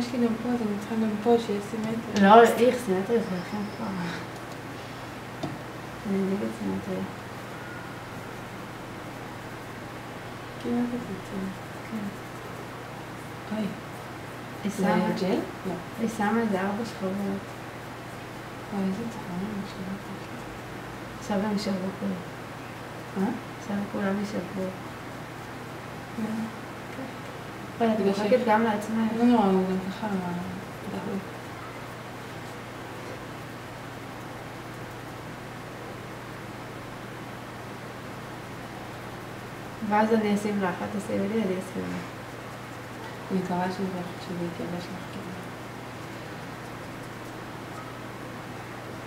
יש לי גם פה, אז אני צריכה גם פה שיהיה סימטרי. לא, איך, סימטרי זה לכם כבר. אני נגד סימטרי. כמעט עשיתי. כן. אוי, היא שמה- ג'ל? לא. היא שמה איזה ארבע שכבות. אוי, איזה צחנה, יש לי עכשיו הם יישברו כולם. מה? עכשיו כולם יישברו. לא. גם לעצמך. לא נורא, הוא גם ככה דהוי. ואז אני אשים לך, את תשימי לי, אני אשים לך. אני מקווה שזה יתייבש לך כאילו.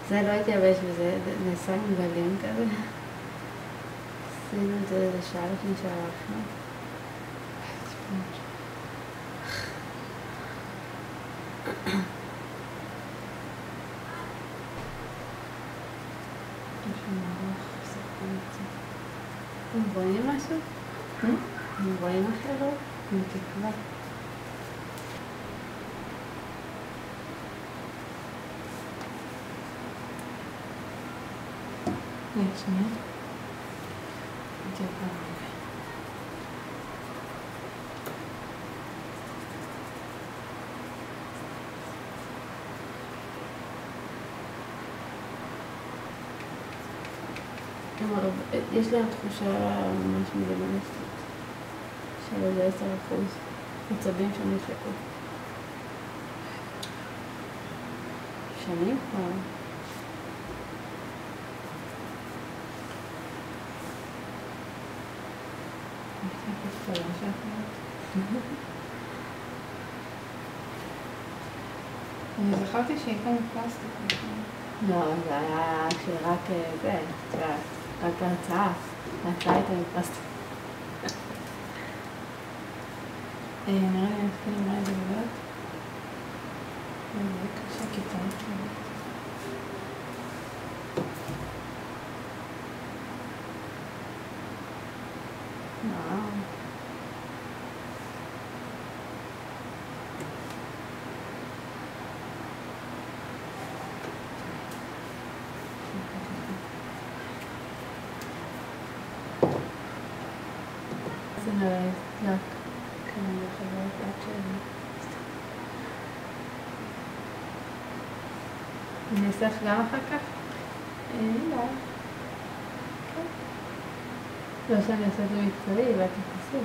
זה לא התייבש וזה נעשה עם גלים כזה. עשינו את זה איזה שעה לפני שהלכנו. poema eso? ¿Eh? ¿Un poema es algo? ¿Un poema? כלומר, יש להם תחושה ממש מינימליסטית של איזה עשר אחוז עצבים שנפלקו. שנים כבר. שאחרת. אני זכרתי שהיא כאן פלסטיק. לא, זה היה כשרק אה, זה, את יודעת, I've got it off. I thought I must And now you're feeling my love. Eu vou achar que tá. אני אעשה לך גם אחר כך? אה, לא. לא שאני אעשה את זה מקצועי ואת תתעשי.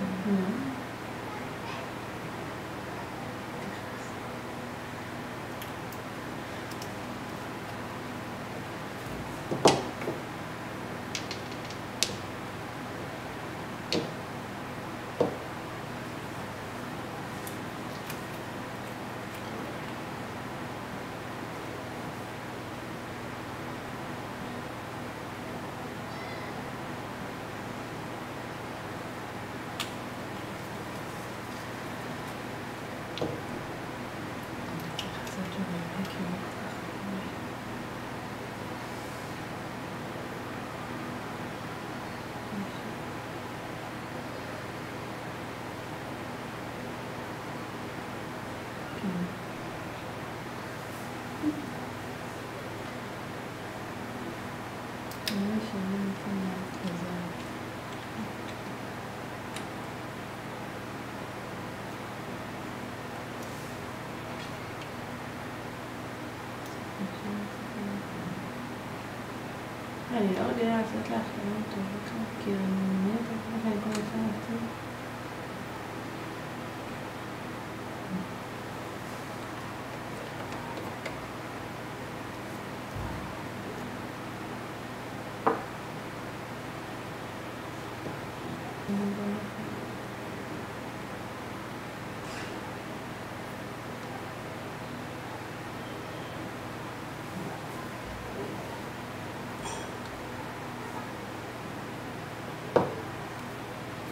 Thank you. לא רגילה לעשות לך דברים טובות לך, כאילו, אני מתה, איך אני כל הזמן לעשות. עוד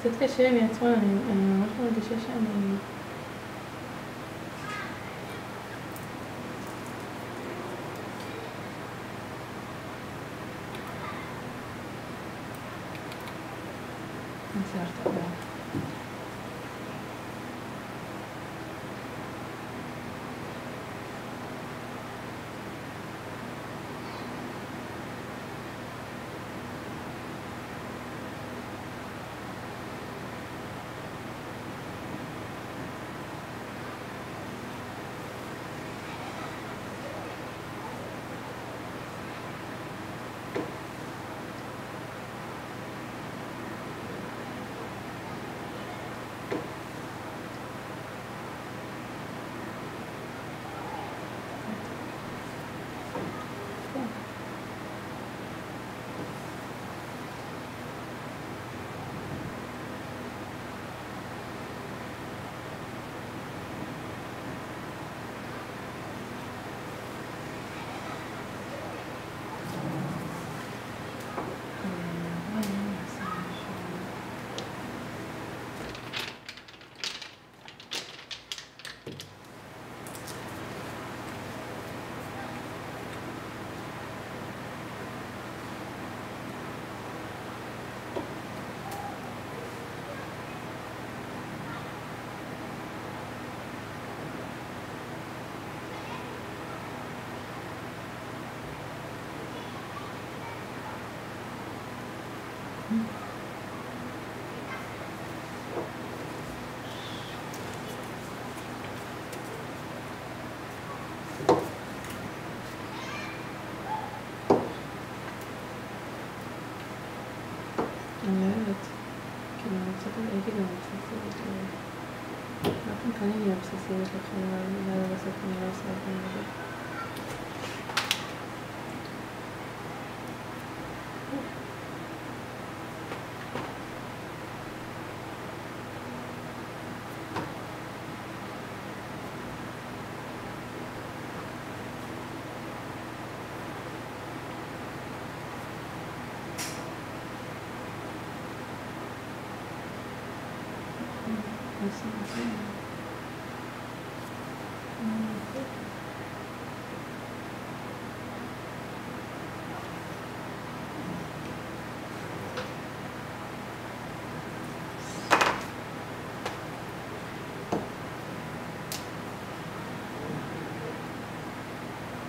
Cette cachée, mais toi, un enfant de chercher un ami. C'est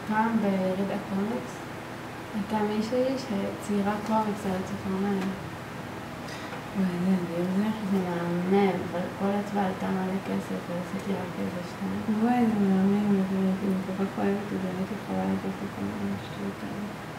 פעם בריד הקומיקס הייתה מישהי שציירה קומיקס על הציפורניים. וואי, אני אדיר זה. אצבע עלתה מלא כסף, ועשיתי רק איזה שניים. וואי, זה מהמם, אני כל כך אוהבת את זה, הייתי יכולה לקרוא את כל מיני שטויות האלה.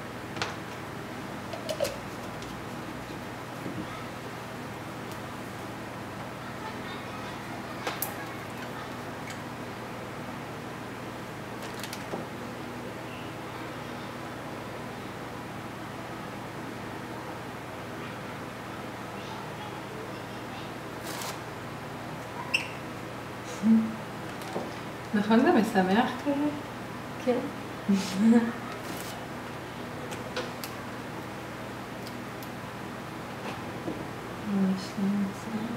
נכון זה משמח כזה? כן. ממש לא מצליח.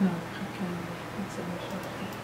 לא, מחכה, אני רוצה משהו אחר.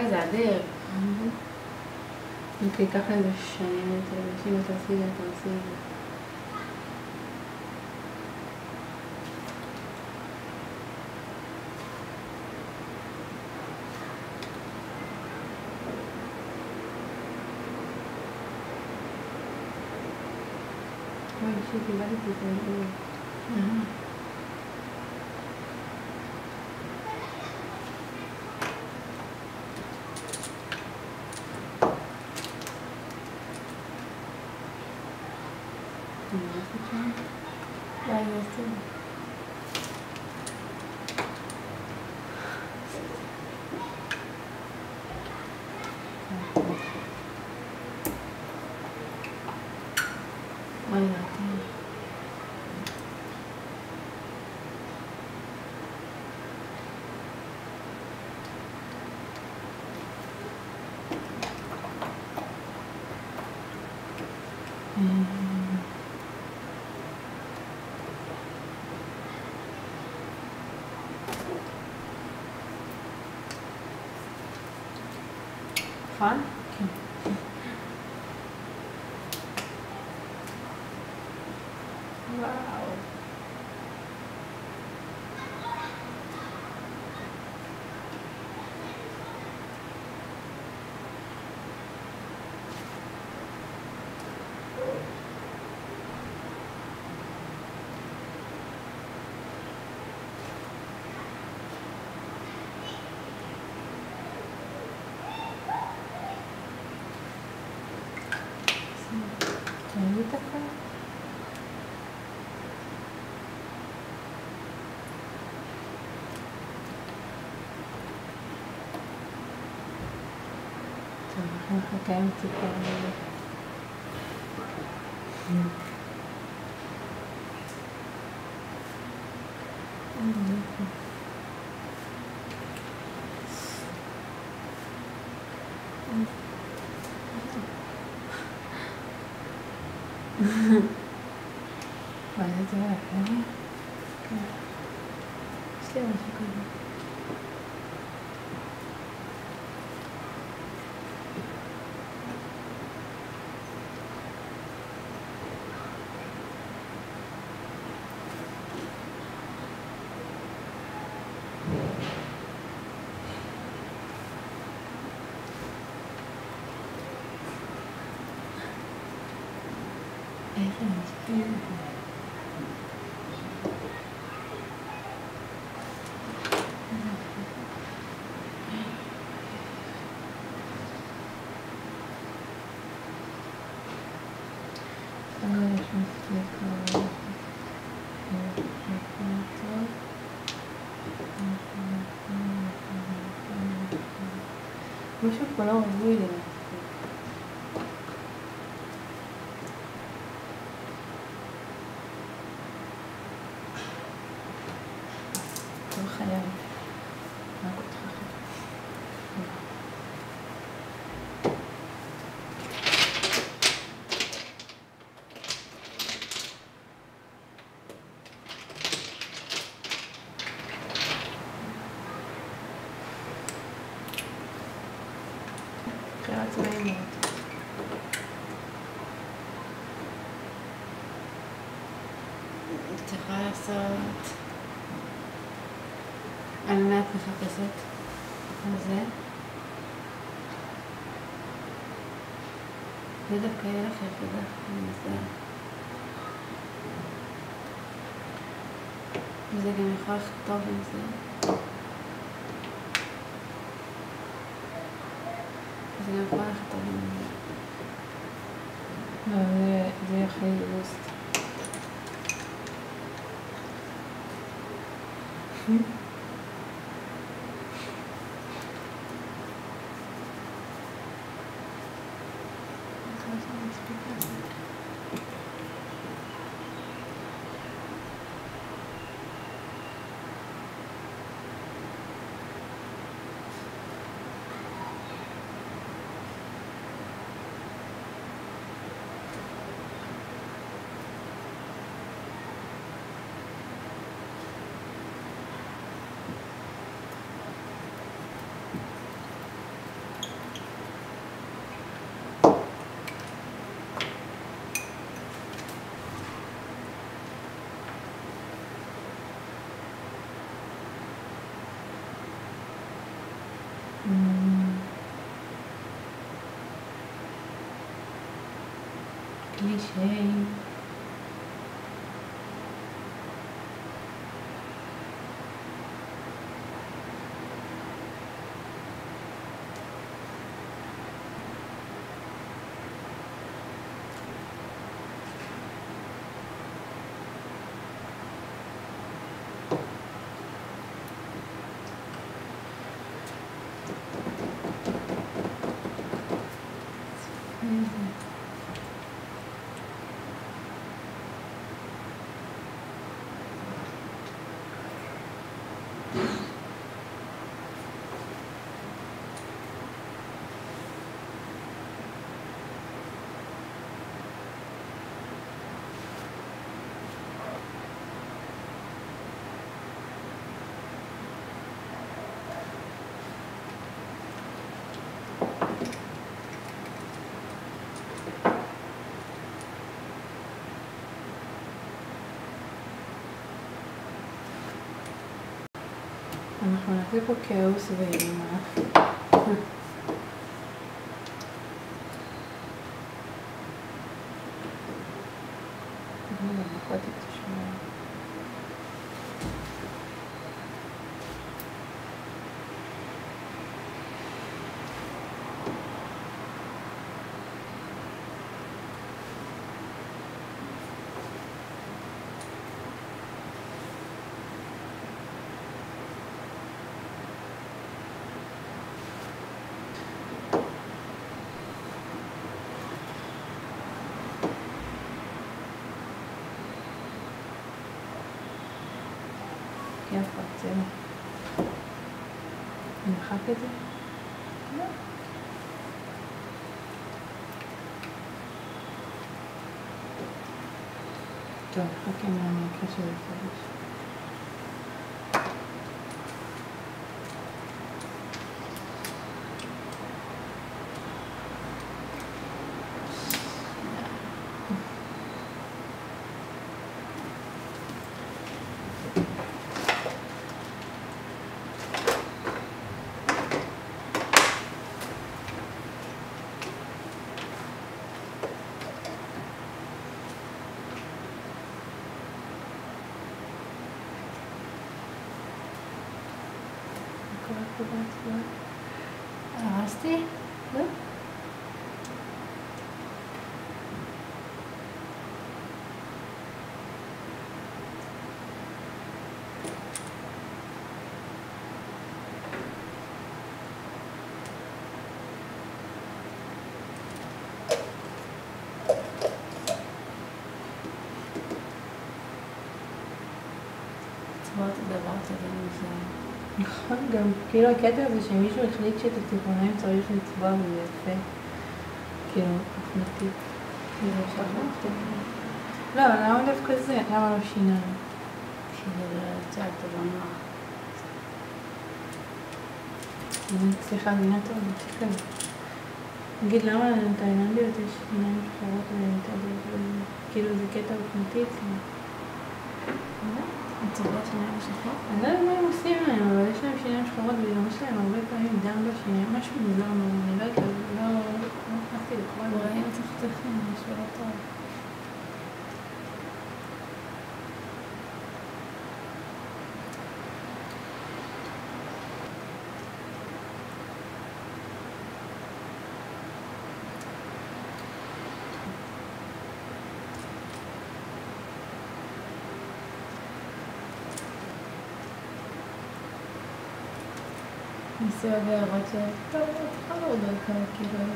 וואי, זה אדיר. אוקיי, ככה איזה שנים יותר, אנשים תעשי את זה, תעשי את זה. אוי, שיט, איבדתי את זה. fun. めたかその母見てたね、うん、してい Moi, je suis pas là, on veut, il est là. יכולה לעשות... על מה את מחפשת? על זה? זה דווקא יהיה לך דווקא, אני מנסה. וזה גם יכול ללכת טוב עם זה. זה גם יכול ללכת טוב עם זה. Thank you. cliche. Vamos falar até porque eu se veio けずじゃあ、かけないの削るとです נכון, גם כאילו הקטע הזה שמישהו החליט שאת הציפורניים צריך לצבוע וזה יפה. כאילו, אופנתית. כאילו, אפשר לא, אבל למה דווקא זה? למה לא שיניים? שזה לא יוצא טוב נוח. סליחה, זה טוב, תמשיך כזה. נגיד, למה לתאילנדיות יש שיניים שחורות ואיטליות? כאילו, זה קטע אופנתי אצלם. Another one c'est un euh, relation je crois, de lancer un pas une dernière finale. Moi, je suis bizarre, mais on est là que là, on partait de Ouais, tout à fait. se retiens pas trop de calculer.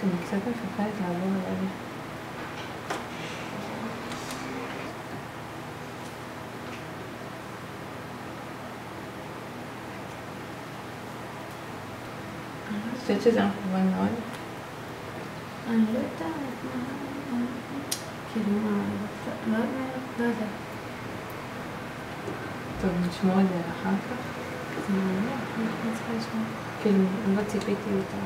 Comment ça s'appelle Faut pas être la bonne à la vie. C'était un couronne. Un retard. Quel moment. לא יודעת. לא לא. טוב, נשמור את זה לאחר כך. זה מעניין, אני צריכה לשמוע. כאילו, אני לא ציפיתי יותר.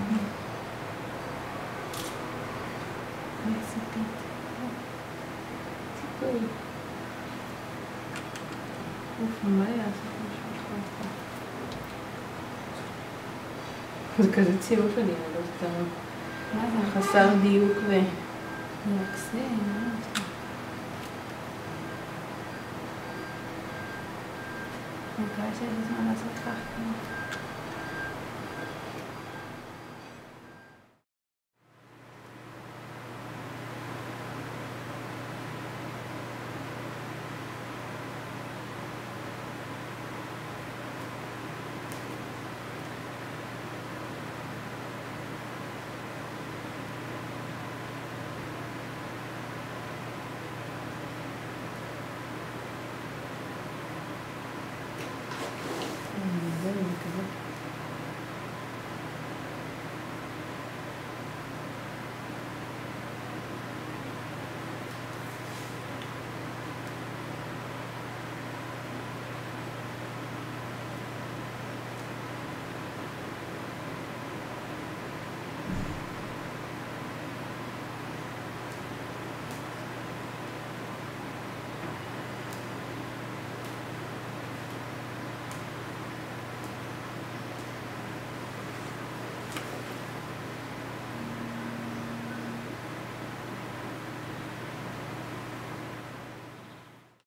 מה ציפית? ציפוי. אוף, מה משהו אחר? זה כזה ציור של ילדות. מה זה? חסר דיוק ו... מקסים, gleiche jedes Mal also was verkraften.